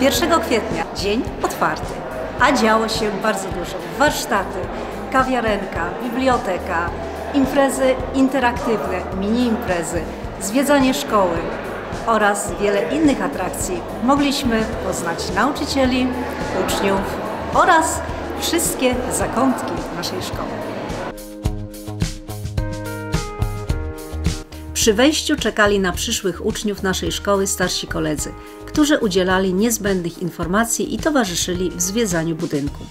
1 kwietnia dzień otwarty, a działo się bardzo dużo. Warsztaty, kawiarenka, biblioteka, imprezy interaktywne, mini imprezy, zwiedzanie szkoły oraz wiele innych atrakcji. Mogliśmy poznać nauczycieli, uczniów oraz wszystkie zakątki naszej szkoły. Przy wejściu czekali na przyszłych uczniów naszej szkoły starsi koledzy, którzy udzielali niezbędnych informacji i towarzyszyli w zwiedzaniu budynku.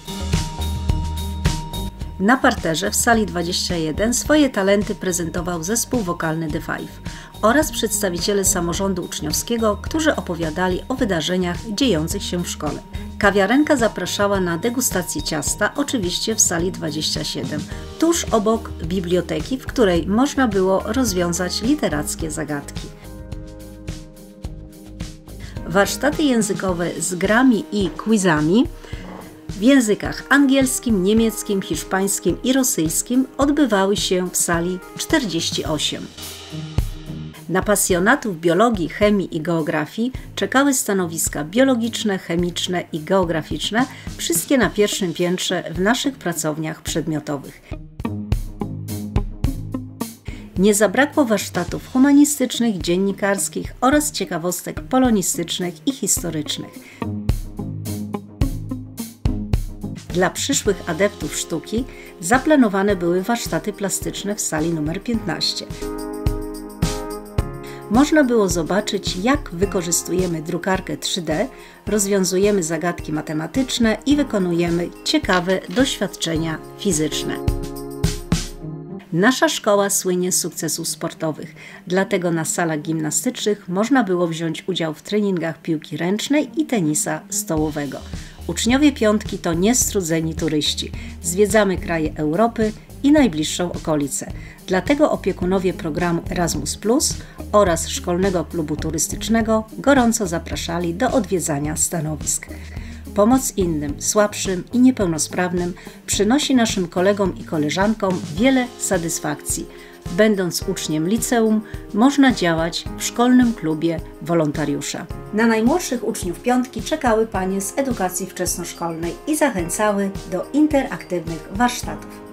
Na parterze w sali 21 swoje talenty prezentował zespół wokalny The Five oraz przedstawiciele samorządu uczniowskiego, którzy opowiadali o wydarzeniach dziejących się w szkole. Kawiarenka zapraszała na degustację ciasta, oczywiście w sali 27, tuż obok biblioteki, w której można było rozwiązać literackie zagadki. Warsztaty językowe z grami i quizami w językach angielskim, niemieckim, hiszpańskim i rosyjskim odbywały się w sali 48. Na pasjonatów biologii, chemii i geografii czekały stanowiska biologiczne, chemiczne i geograficzne, wszystkie na pierwszym piętrze w naszych pracowniach przedmiotowych. Nie zabrakło warsztatów humanistycznych, dziennikarskich oraz ciekawostek polonistycznych i historycznych. Dla przyszłych adeptów sztuki zaplanowane były warsztaty plastyczne w sali numer 15 można było zobaczyć, jak wykorzystujemy drukarkę 3D, rozwiązujemy zagadki matematyczne i wykonujemy ciekawe doświadczenia fizyczne. Nasza szkoła słynie z sukcesów sportowych, dlatego na salach gimnastycznych można było wziąć udział w treningach piłki ręcznej i tenisa stołowego. Uczniowie piątki to niestrudzeni turyści. Zwiedzamy kraje Europy i najbliższą okolicę. Dlatego opiekunowie programu Erasmus Plus oraz Szkolnego Klubu Turystycznego gorąco zapraszali do odwiedzania stanowisk. Pomoc innym, słabszym i niepełnosprawnym przynosi naszym kolegom i koleżankom wiele satysfakcji. Będąc uczniem liceum, można działać w szkolnym klubie wolontariusza. Na najmłodszych uczniów piątki czekały panie z edukacji wczesnoszkolnej i zachęcały do interaktywnych warsztatów.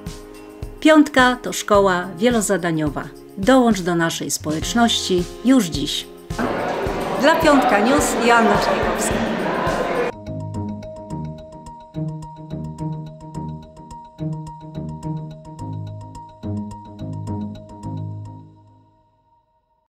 Piątka to szkoła wielozadaniowa. Dołącz do naszej społeczności już dziś. Dla Piątka News Joanna Czajkowska.